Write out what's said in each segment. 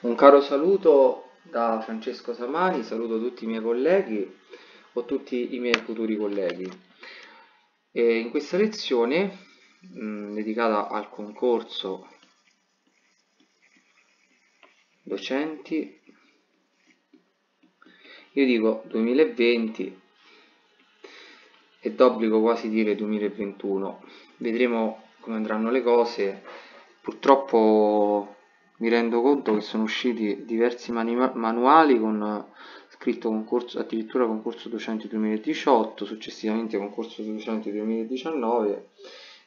Un caro saluto da Francesco Samani, saluto tutti i miei colleghi o tutti i miei futuri colleghi. E in questa lezione mh, dedicata al concorso docenti, io dico 2020 è d'obbligo quasi dire 2021, vedremo come andranno le cose, purtroppo mi rendo conto che sono usciti diversi manuali con scritto concorso, addirittura concorso docenti 2018, successivamente concorso docenti 2019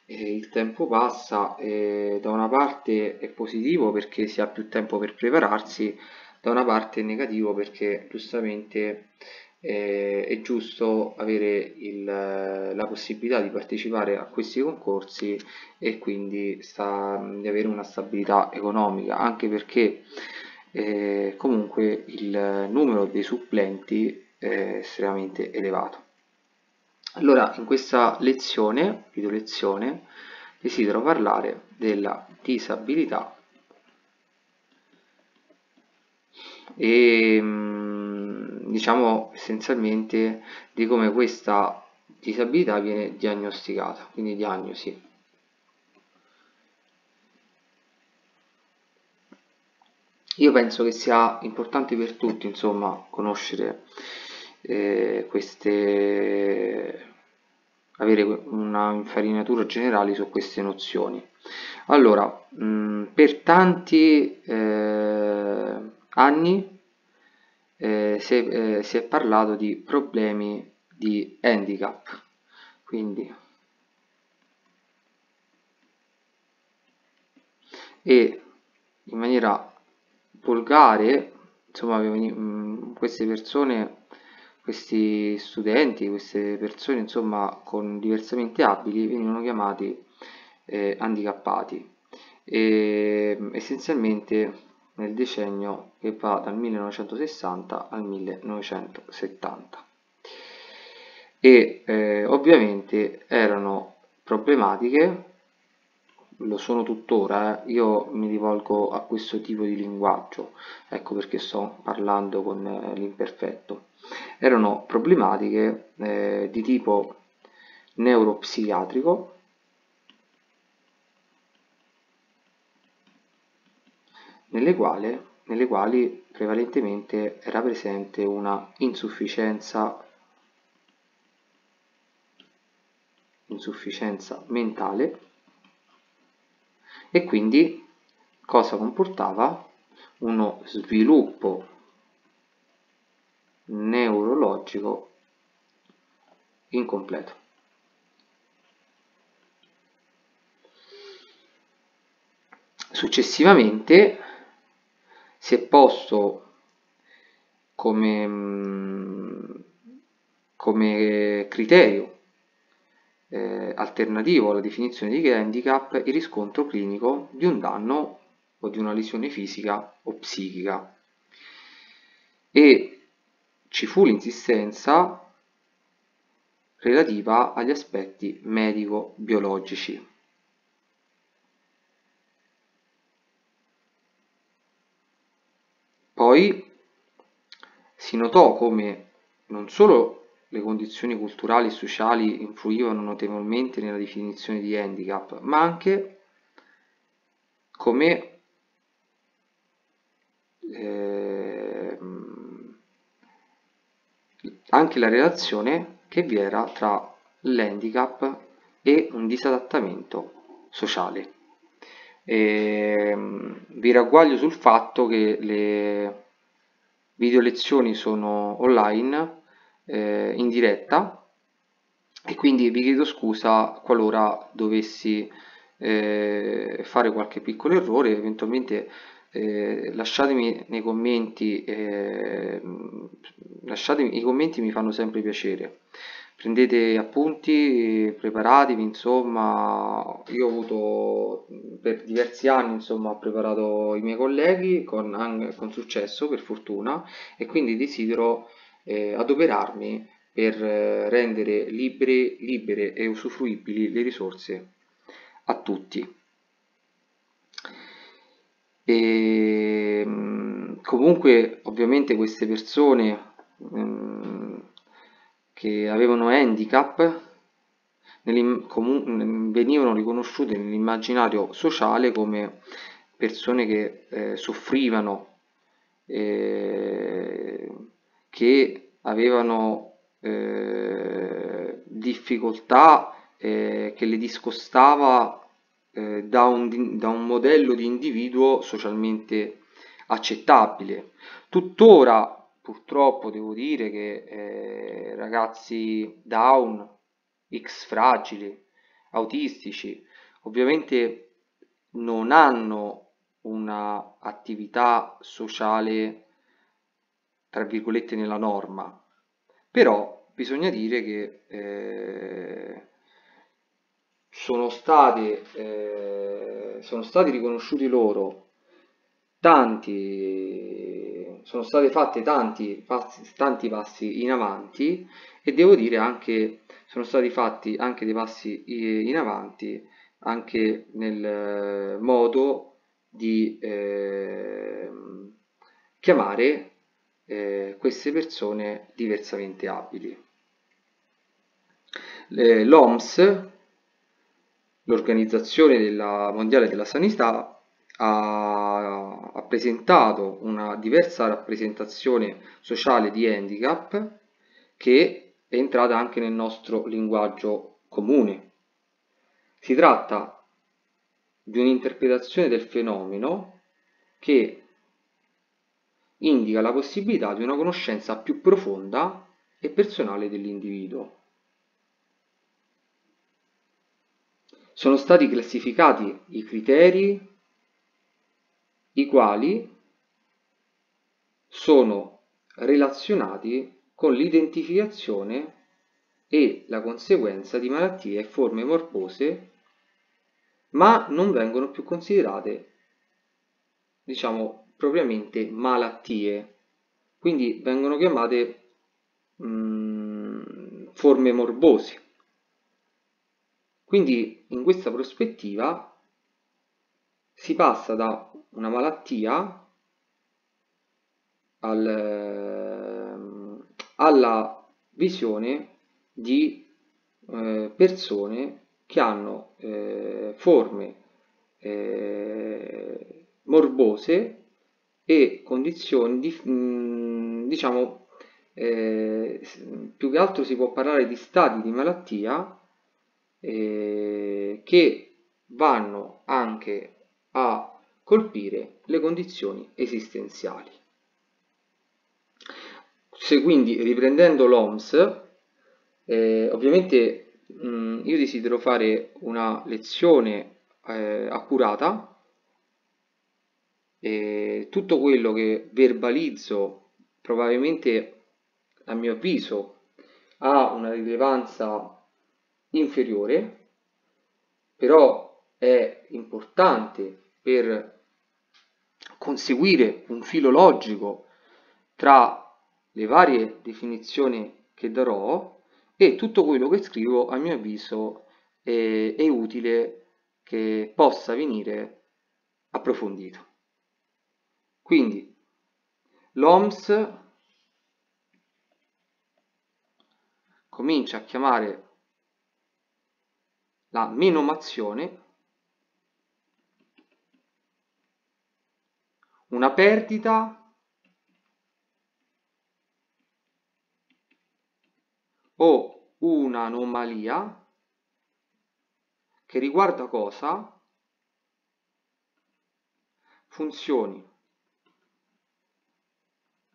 e il tempo passa e da una parte è positivo perché si ha più tempo per prepararsi, da una parte è negativo perché giustamente eh, è giusto avere il, la possibilità di partecipare a questi concorsi e quindi sta, di avere una stabilità economica, anche perché eh, comunque il numero dei supplenti è estremamente elevato. Allora, in questa lezione, video lezione, desidero parlare della disabilità e diciamo essenzialmente di come questa disabilità viene diagnosticata, quindi diagnosi. Io penso che sia importante per tutti, insomma, conoscere eh, queste avere una infarinatura generale su queste nozioni. Allora, mh, per tanti eh, anni eh, si, è, eh, si è parlato di problemi di handicap, quindi e in maniera volgare, insomma, queste persone, questi studenti, queste persone, insomma, con diversamente abili venivano chiamati eh, handicappati. E essenzialmente nel decennio che va dal 1960 al 1970 e eh, ovviamente erano problematiche lo sono tuttora eh. io mi rivolgo a questo tipo di linguaggio ecco perché sto parlando con eh, l'imperfetto erano problematiche eh, di tipo neuropsichiatrico nelle, quali, nelle quali prevalentemente era presente una insufficienza, insufficienza mentale e quindi cosa comportava uno sviluppo neurologico incompleto. Successivamente si è posto come, mm, come criterio eh, alternativo alla definizione di handicap il riscontro clinico di un danno o di una lesione fisica o psichica e ci fu l'insistenza relativa agli aspetti medico-biologici. Poi si notò come non solo le condizioni culturali e sociali influivano notevolmente nella definizione di handicap, ma anche come eh, anche la relazione che vi era tra l'handicap e un disadattamento sociale. E, ehm, vi ragguaglio sul fatto che le video lezioni sono online eh, in diretta e quindi vi chiedo scusa qualora dovessi eh, fare qualche piccolo errore eventualmente eh, lasciatemi nei commenti eh, lasciatemi i commenti mi fanno sempre piacere prendete appunti, preparatevi, insomma, io ho avuto per diversi anni, insomma, ho preparato i miei colleghi con, con successo, per fortuna, e quindi desidero eh, adoperarmi per eh, rendere libere, libere e usufruibili le risorse a tutti. E, ehm, comunque ovviamente queste persone ehm, che avevano handicap venivano riconosciute nell'immaginario sociale come persone che eh, soffrivano, eh, che avevano eh, difficoltà eh, che le discostava eh, da un, da, un, modello di individuo socialmente accettabile. Tuttora purtroppo devo dire che eh, ragazzi down, X fragili, autistici, ovviamente non hanno una attività sociale tra virgolette nella norma, però bisogna dire che eh, sono, state, eh, sono stati riconosciuti loro tanti, sono state fatte tanti passi, tanti passi in avanti e devo dire anche sono stati fatti anche dei passi in avanti anche nel modo di eh, chiamare eh, queste persone diversamente abili. L'OMS, l'Organizzazione Mondiale della Sanità, ha, ha presentato una diversa rappresentazione sociale di handicap che è entrata anche nel nostro linguaggio comune. Si tratta di un'interpretazione del fenomeno che indica la possibilità di una conoscenza più profonda e personale dell'individuo. Sono stati classificati i criteri i quali sono relazionati con l'identificazione e la conseguenza di malattie e forme morbose ma non vengono più considerate, diciamo, propriamente malattie, quindi vengono chiamate mh, mm, forme morbose. Quindi in questa prospettiva si passa da una malattia al, ehm, alla visione di eh, persone che hanno eh, forme eh, morbose e condizioni di, mh, mm, diciamo eh, più che altro si può parlare di stati di malattia eh, che vanno anche a colpire le condizioni esistenziali. Se quindi riprendendo l'OMS, eh, ovviamente mh, io desidero fare una lezione eh, accurata e tutto quello che verbalizzo probabilmente a mio avviso ha una rilevanza inferiore però è importante per conseguire un filo logico tra le varie definizioni che darò e tutto quello che scrivo a mio avviso è, è utile che possa venire approfondito. Quindi l'OMS comincia a chiamare la menomazione una perdita o un'anomalia che riguarda cosa? Funzioni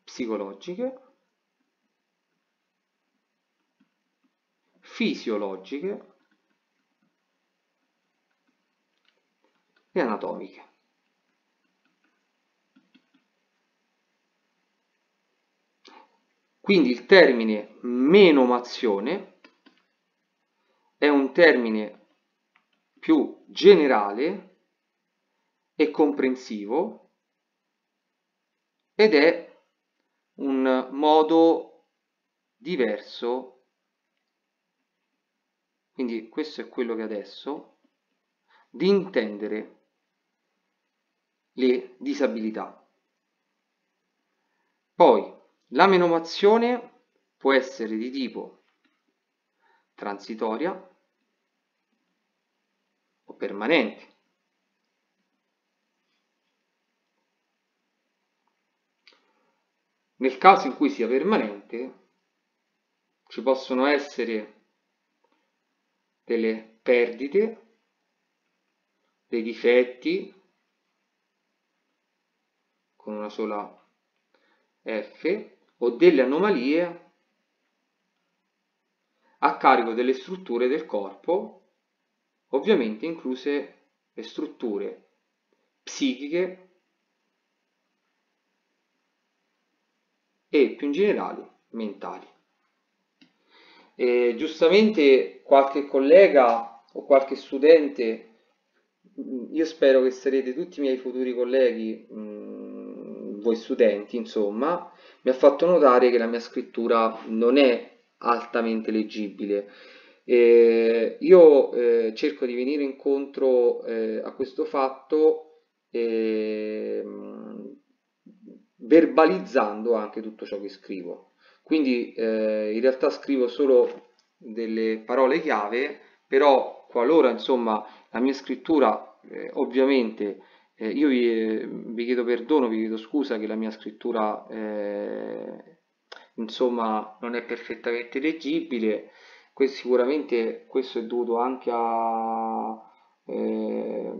psicologiche, fisiologiche e anatomiche. Quindi il termine menomazione è un termine più generale e comprensivo ed è un modo diverso, quindi questo è quello che adesso, di intendere le disabilità. Poi la menomazione può essere di tipo transitoria o permanente. Nel caso in cui sia permanente ci possono essere delle perdite, dei difetti con una sola F o delle anomalie a carico delle strutture del corpo, ovviamente incluse le strutture psichiche e più in generale mentali. E giustamente qualche collega o qualche studente, io spero che sarete tutti i miei futuri colleghi, voi studenti, insomma, mi ha fatto notare che la mia scrittura non è altamente leggibile. Eh, io eh, cerco di venire incontro eh, a questo fatto ehm, verbalizzando anche tutto ciò che scrivo. Quindi eh, in realtà scrivo solo delle parole chiave, però qualora insomma la mia scrittura eh, ovviamente eh, io vi, vi, chiedo perdono, vi chiedo scusa che la mia scrittura eh, insomma non è perfettamente leggibile, questo, sicuramente questo è dovuto anche a, eh,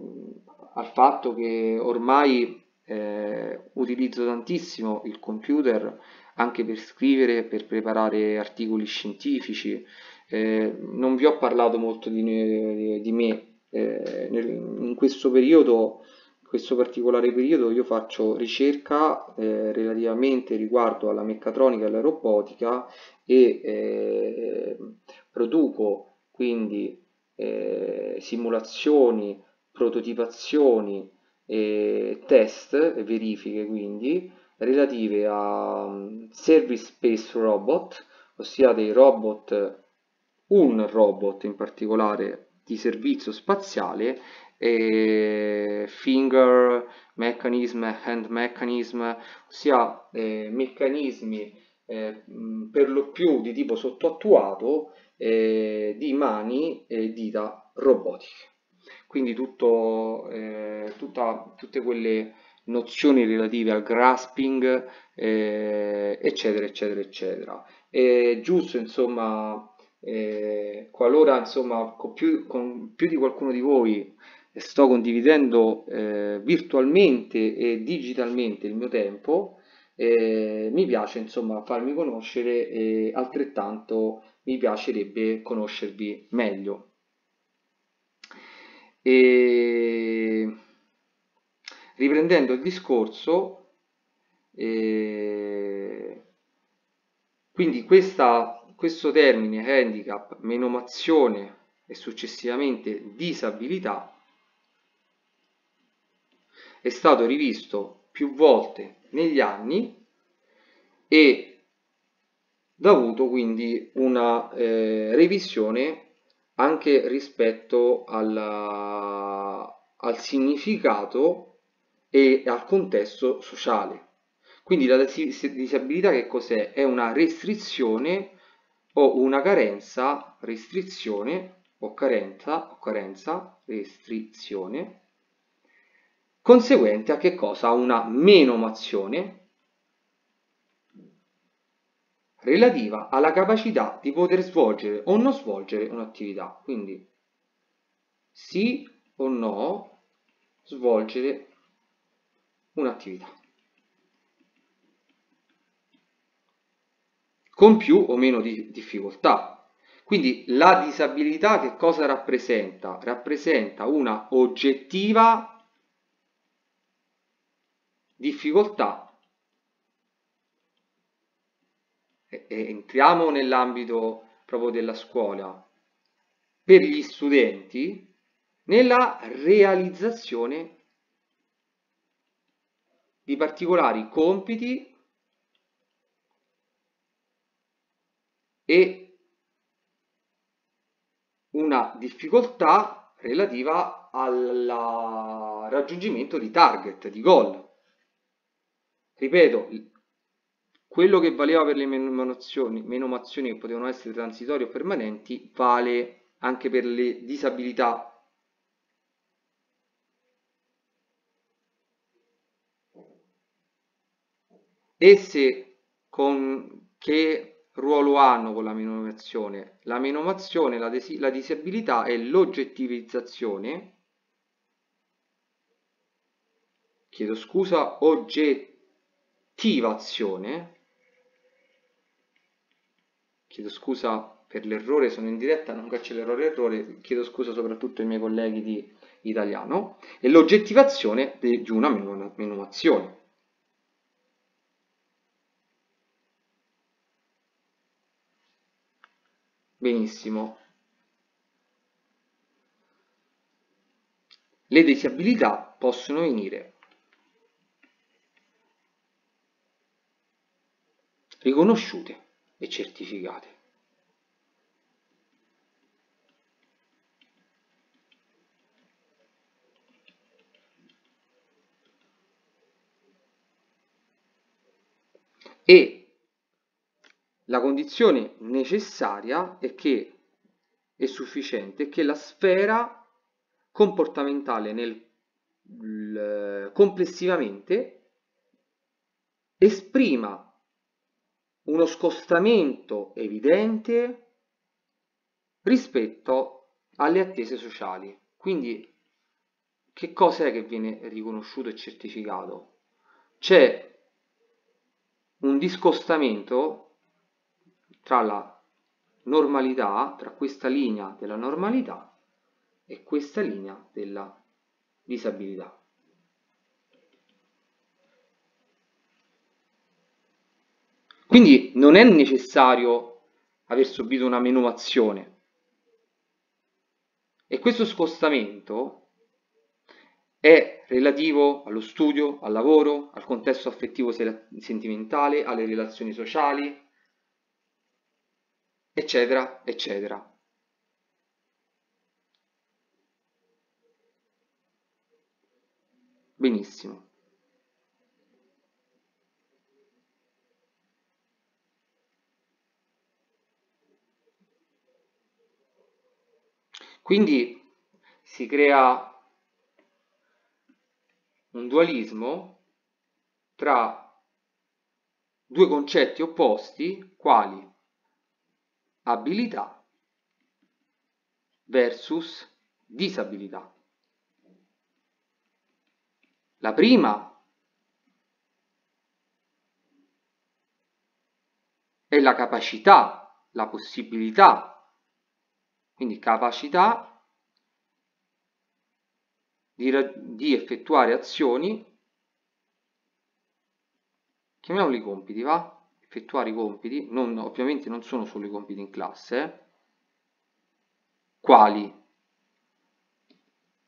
al fatto che ormai eh, utilizzo tantissimo il computer anche per scrivere, per preparare articoli scientifici. Eh, non vi ho parlato molto di, di me, nel, in questo periodo questo particolare periodo io faccio ricerca eh, relativamente riguardo alla meccatronica e alla robotica e eh, produco quindi eh, simulazioni, prototipazioni test verifiche quindi relative a um, service space robot ossia dei robot un robot in particolare di servizio spaziale e finger mechanism, hand mechanism, ossia eh, meccanismi eh, per lo più di tipo sottoattuato eh, di mani e dita robotiche. Quindi tutto, eh, tutta, tutte quelle nozioni relative al grasping, eh, eccetera, eccetera, eccetera. È giusto, insomma, eh, qualora insomma con più, con più, di qualcuno di voi sto condividendo eh, virtualmente e digitalmente il mio tempo, eh, mi piace insomma farmi conoscere e altrettanto mi piacerebbe conoscervi meglio. E riprendendo il discorso, eh, quindi questa, questo termine handicap, menomazione e successivamente disabilità è stato rivisto più volte negli anni e ha avuto quindi una eh, revisione anche rispetto alla, al significato e al contesto sociale. Quindi la disabilità che cos'è? È una restrizione o una carenza, restrizione o carenza, o carenza, restrizione conseguente a che cosa? A una menomazione relativa alla capacità di poter svolgere o non svolgere un'attività. Quindi sì o no svolgere un'attività. Con più o meno di difficoltà. Quindi la disabilità che cosa rappresenta? Rappresenta una oggettiva difficoltà e, e entriamo nell'ambito proprio della scuola per gli studenti nella realizzazione di particolari compiti e una difficoltà relativa al raggiungimento di target, di goal. Ripeto, quello che valeva per le menomazioni, menomazioni che potevano essere transitorie o permanenti vale anche per le disabilità Esse con che ruolo hanno con la menomazione? La menomazione, la, la disabilità è l'oggettivizzazione, chiedo scusa, oggettivazione, chiedo scusa per l'errore, sono in diretta, non cancellerò l'errore, chiedo scusa soprattutto ai miei colleghi di italiano, e l'oggettivazione di una menomazione. Benissimo. Le disabilità possono venire riconosciute e certificate. E la condizione necessaria è che è sufficiente che la sfera comportamentale nel, complessivamente esprima uno scostamento evidente rispetto alle attese sociali. Quindi che cosa è che viene riconosciuto e certificato? C'è un discostamento tra la normalità, tra questa linea della normalità e questa linea della disabilità. Quindi non è necessario aver subito una menomazione. E questo scostamento è relativo allo studio, al lavoro, al contesto affettivo sentimentale, alle relazioni sociali, eccetera, eccetera. Benissimo. Quindi si crea un dualismo tra due concetti opposti quali abilità versus disabilità. La prima è la capacità, la possibilità, quindi capacità di, di effettuare azioni, chiamiamoli compiti, va? effettuare i compiti, non, ovviamente non sono solo i compiti in classe, eh. quali?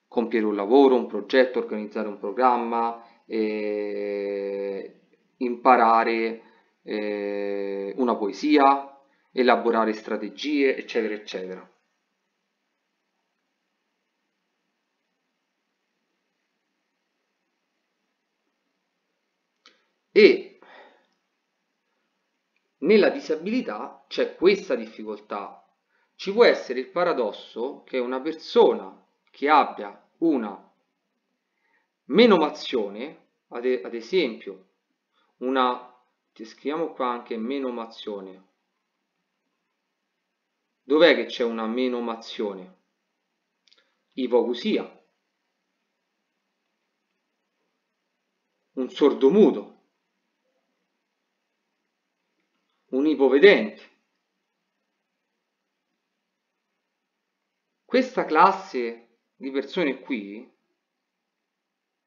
Compiere un lavoro, un progetto, organizzare un programma, eh, imparare eh, una poesia, elaborare strategie, eccetera, eccetera. E nella disabilità c'è questa difficoltà. Ci può essere il paradosso che una persona che abbia una menomazione, ad, ad esempio, una, scriviamo qua anche menomazione, dov'è che c'è una menomazione? Ipocusia, un sordomuto, un ipovedente. Questa classe di persone qui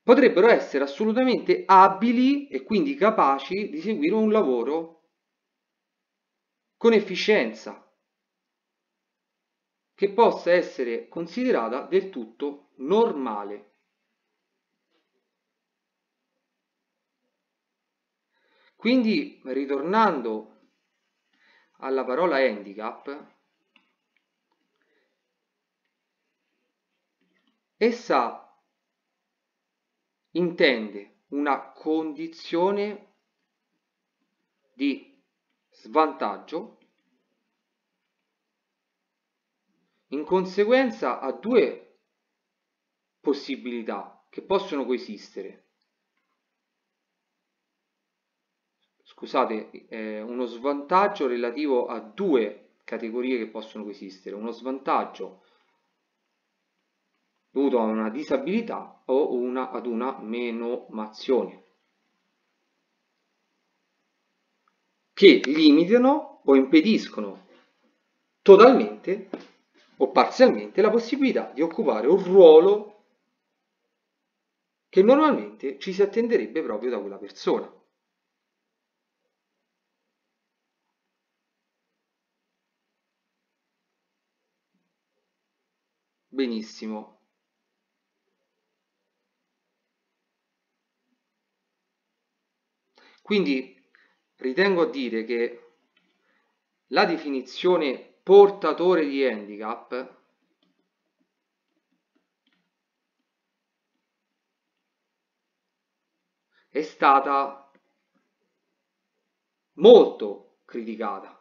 potrebbero essere assolutamente abili e quindi capaci di seguire un lavoro con efficienza che possa essere considerata del tutto normale. Quindi, ritornando alla parola handicap, essa intende una condizione di svantaggio in conseguenza ha due possibilità che possono coesistere. Scusate, eh, uno svantaggio relativo a due categorie che possono coesistere. Uno svantaggio dovuto a una disabilità o una, ad una menomazione che limitano o impediscono totalmente o parzialmente la possibilità di occupare un ruolo che normalmente ci si attenderebbe proprio da quella persona. Benissimo. Quindi ritengo a dire che la definizione portatore di handicap è stata molto criticata.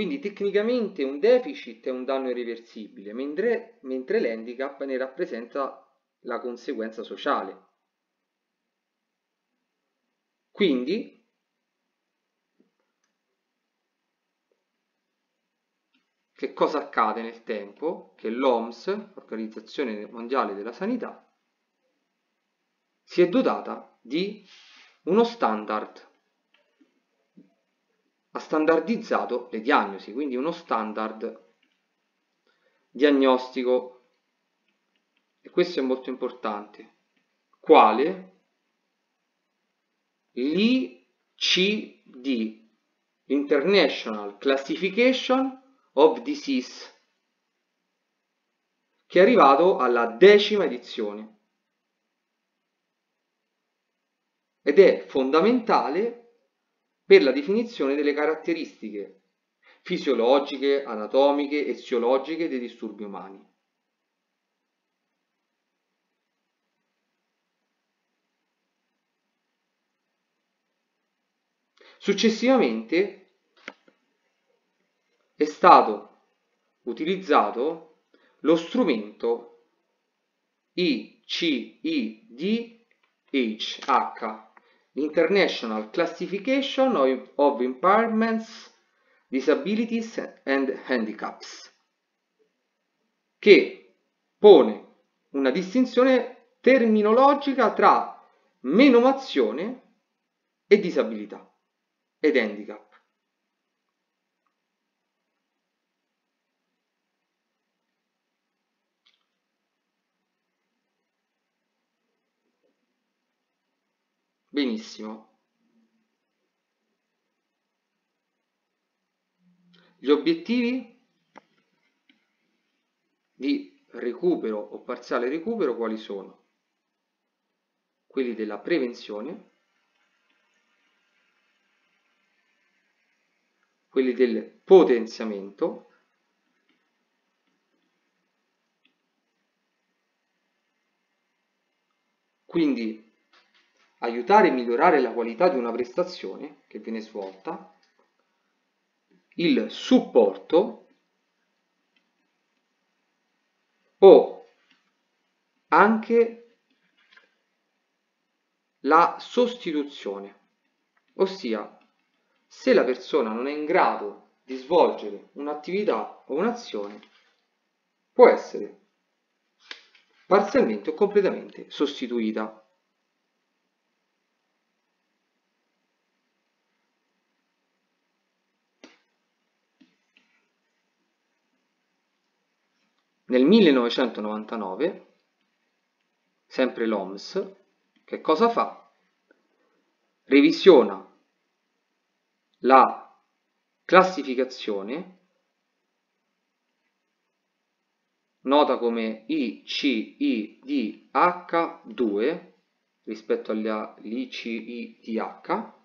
Quindi tecnicamente un deficit è un danno irreversibile, mentre, mentre l'handicap ne rappresenta la conseguenza sociale. Quindi che cosa accade nel tempo? Che l'OMS, l'Organizzazione Mondiale della Sanità, si è dotata di uno standard ha standardizzato le diagnosi, quindi uno standard diagnostico. E questo è molto importante, quale? l'ICD, International Classification of Disease, che è arrivato alla decima edizione. Ed è fondamentale per la definizione delle caratteristiche fisiologiche, anatomiche e eziologiche dei disturbi umani. Successivamente è stato utilizzato lo strumento ICIDH International Classification of Impairments, Disabilities and Handicaps, che pone una distinzione terminologica tra menomazione e disabilità ed handicap. Benissimo. Gli obiettivi di recupero o parziale recupero quali sono? Quelli della prevenzione, quelli del potenziamento, quindi aiutare e migliorare la qualità di una prestazione che viene svolta, il supporto o anche la sostituzione, ossia se la persona non è in grado di svolgere un'attività o un'azione, può essere parzialmente o completamente sostituita Nel 1999, sempre l'OMS, che cosa fa? Revisiona la classificazione nota come ICIDH2 rispetto all'ICIDH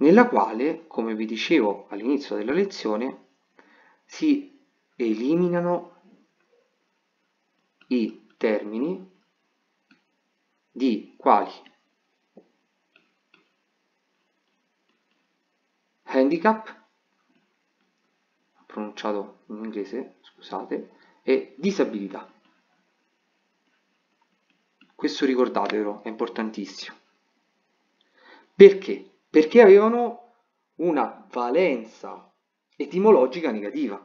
nella quale, come vi dicevo all'inizio della lezione, si eliminano i termini di quali handicap, pronunciato in inglese, scusate, e disabilità. Questo ricordatevelo, è importantissimo. Perché? Perché avevano una valenza etimologica negativa.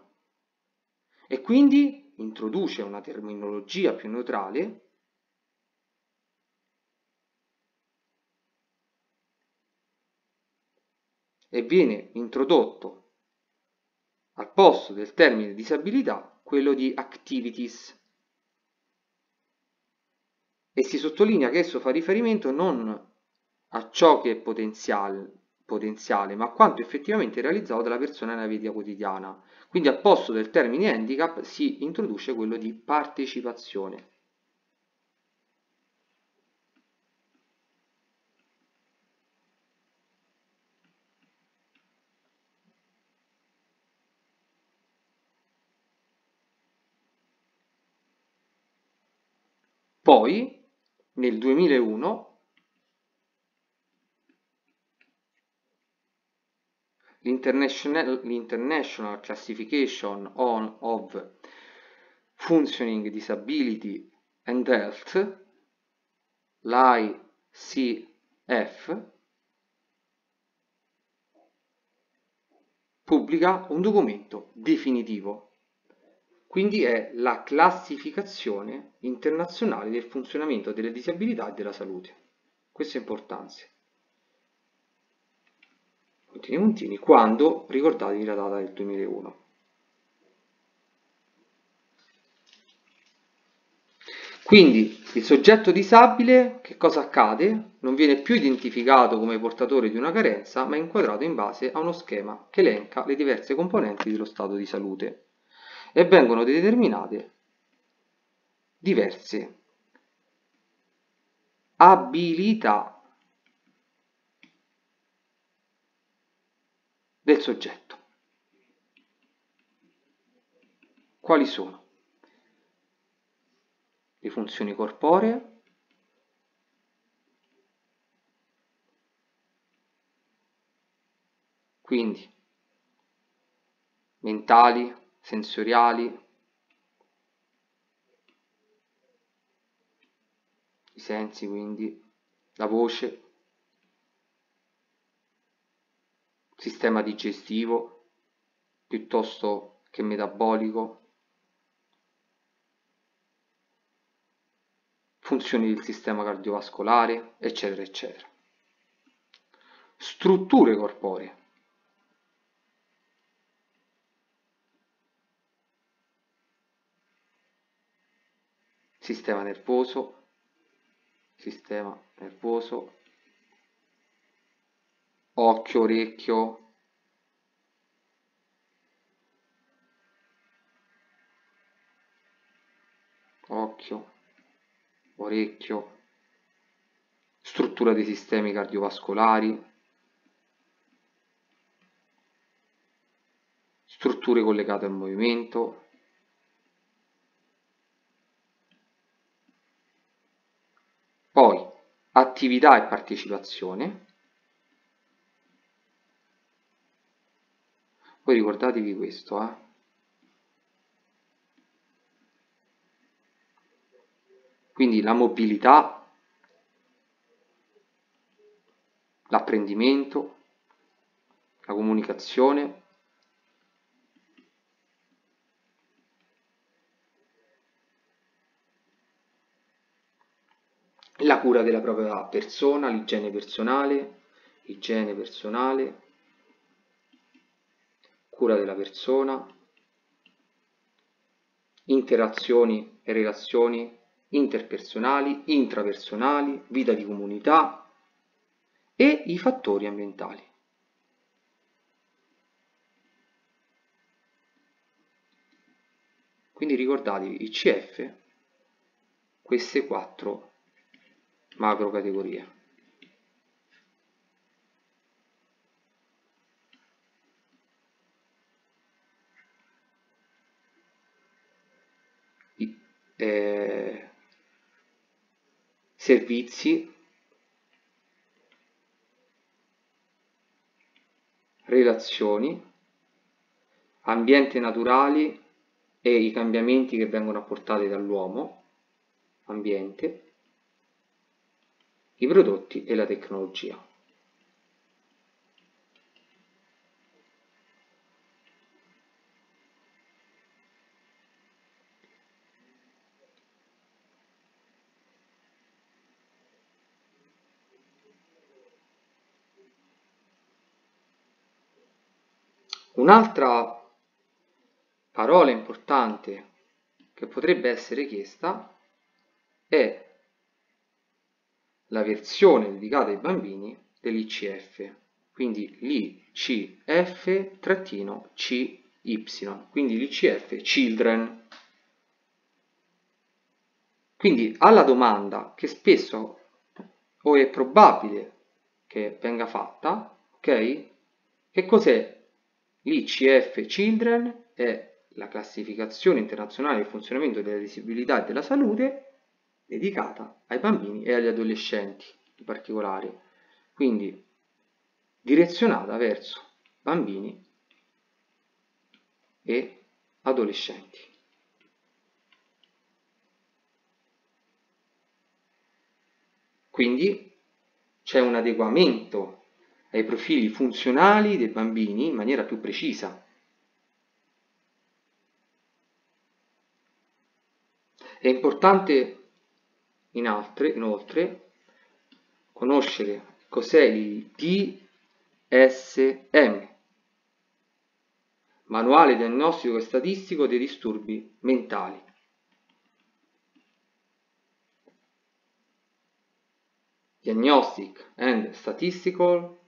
E quindi introduce una terminologia più neutrale e viene introdotto al posto del termine disabilità quello di activities. E si sottolinea che esso fa riferimento non a ciò che è potenziale, potenziale ma quanto effettivamente realizzato dalla persona nella vita quotidiana. Quindi al posto del termine handicap si introduce quello di partecipazione. Poi, nel 2001, l'International Classification on, of Functioning Disability and Health, l'ICF, pubblica un documento definitivo quindi è la classificazione internazionale del funzionamento delle disabilità e della salute. Questo è importante. Puntini puntini, quando ricordatevi la data del 2001. Quindi il soggetto disabile, che cosa accade? Non viene più identificato come portatore di una carenza, ma è inquadrato in base a uno schema che elenca le diverse componenti dello stato di salute e vengono determinate diverse abilità del soggetto. Quali sono? Le funzioni corporee, quindi mentali, sensoriali, i sensi quindi, la voce, sistema digestivo piuttosto che metabolico, funzioni del sistema cardiovascolare, eccetera, eccetera. Strutture corporee. sistema nervoso, sistema nervoso, occhio, orecchio, occhio, orecchio, struttura dei sistemi cardiovascolari, strutture collegate al movimento, Poi attività e partecipazione. Voi ricordatevi questo, eh? Quindi la mobilità, l'apprendimento, la comunicazione, la cura della propria persona, l'igiene personale, igiene personale, cura della persona, interazioni e relazioni interpersonali, intrapersonali, vita di comunità e i fattori ambientali. Quindi ricordatevi ICF, queste quattro macro categorie. eh, servizi relazioni ambiente naturali e i cambiamenti che vengono apportati dall'uomo ambiente i prodotti e la tecnologia Un'altra parola importante che potrebbe essere chiesta è la versione dedicata ai bambini dell'ICF, quindi l'ICF-CY, quindi l'ICF Children. Quindi alla domanda che spesso o è probabile che venga fatta, ok? Che cos'è L'ICF Children è la classificazione internazionale del funzionamento della disabilità e della salute dedicata ai bambini e agli adolescenti in particolare, quindi direzionata verso bambini e adolescenti. Quindi c'è un adeguamento ai profili funzionali dei bambini in maniera più precisa. È importante in altre, inoltre conoscere cos'è il DSM, Manuale Diagnostico e Statistico dei Disturbi Mentali. Diagnostic and Statistical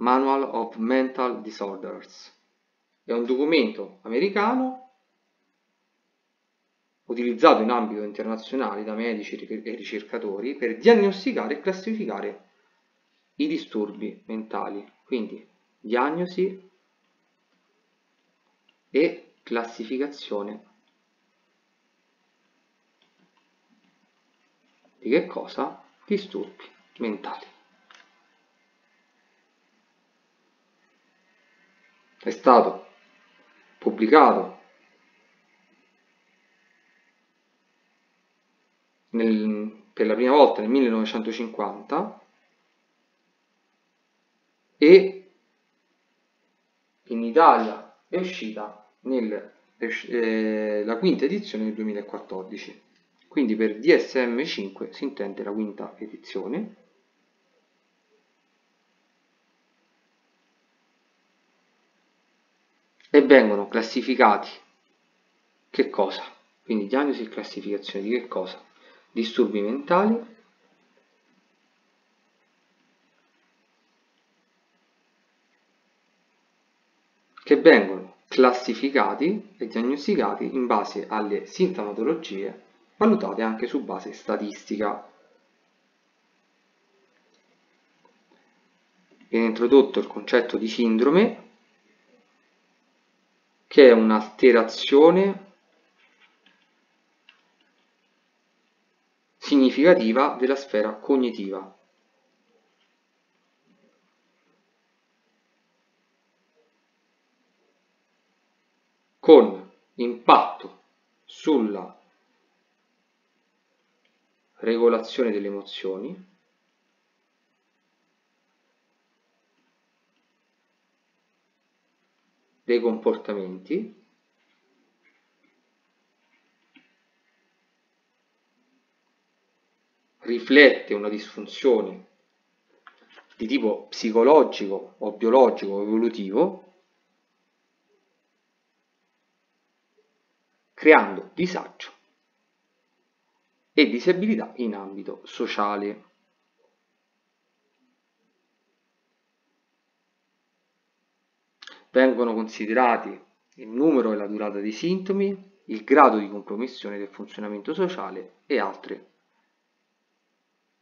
Manual of Mental Disorders. È un documento americano utilizzato in ambito internazionale da medici e ricercatori per diagnosticare e classificare i disturbi mentali. Quindi diagnosi e classificazione di che cosa? Disturbi mentali. È stato pubblicato nel, per la prima volta nel 1950 e in Italia è uscita nella eh, quinta edizione nel 2014 quindi per DSM 5 si intende la quinta edizione e vengono classificati che cosa? Quindi diagnosi e classificazione di che cosa? Disturbi mentali che vengono classificati e diagnosticati in base alle sintomatologie valutate anche su base statistica. Viene introdotto il concetto di sindrome che è un'alterazione significativa della sfera cognitiva. con impatto sulla regolazione delle emozioni dei comportamenti riflette una disfunzione di tipo psicologico o biologico o evolutivo creando disagio e disabilità in ambito sociale. Vengono considerati il numero e la durata dei sintomi, il grado di compromissione del funzionamento sociale e altre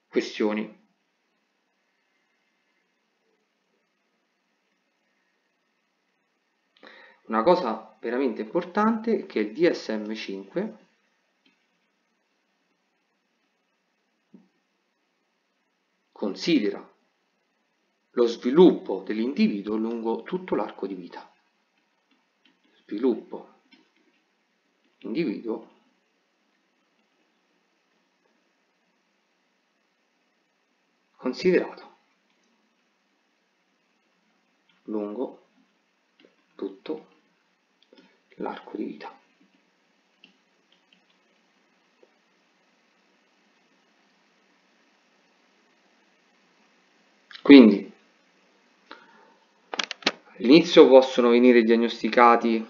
questioni. Una cosa veramente importante è che il DSM-5 considera lo sviluppo dell'individuo lungo tutto l'arco di vita. Sviluppo individuo considerato lungo tutto l'arco di vita. Quindi all'inizio possono venire diagnosticati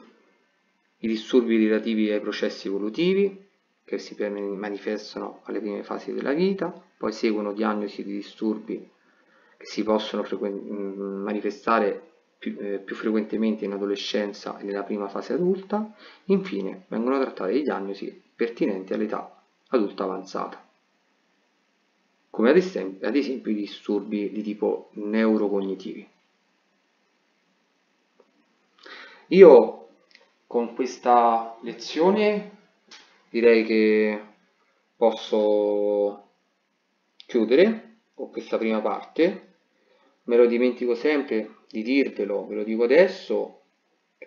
i disturbi relativi ai processi evolutivi che si manifestano alle prime fasi della vita, poi seguono diagnosi di disturbi che si possono mm, manifestare più, eh, più, frequentemente in adolescenza e nella prima fase adulta, infine vengono trattate le diagnosi pertinenti all'età adulta avanzata, come ad esempio, ad esempio i disturbi di tipo neurocognitivi. Io con questa lezione direi che posso chiudere con questa prima parte. Me lo dimentico sempre di dirvelo, ve lo dico adesso,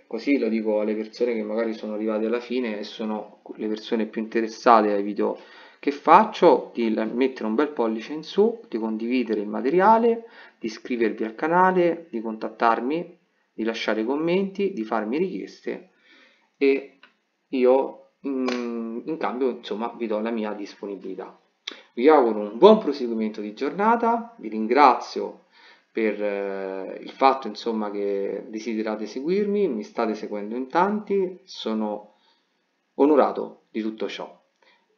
così lo dico alle persone che magari sono arrivate alla fine e sono le persone più interessate ai video che faccio, di mettere un bel pollice in su, di condividere il materiale, di iscrivervi al canale, di contattarmi, di lasciare commenti, di farmi richieste e io in, in cambio insomma vi do la mia disponibilità. Vi auguro un buon proseguimento di giornata, vi ringrazio per eh, il fatto insomma che desiderate seguirmi, mi state seguendo in tanti, sono onorato di tutto ciò.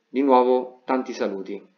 Di nuovo tanti saluti.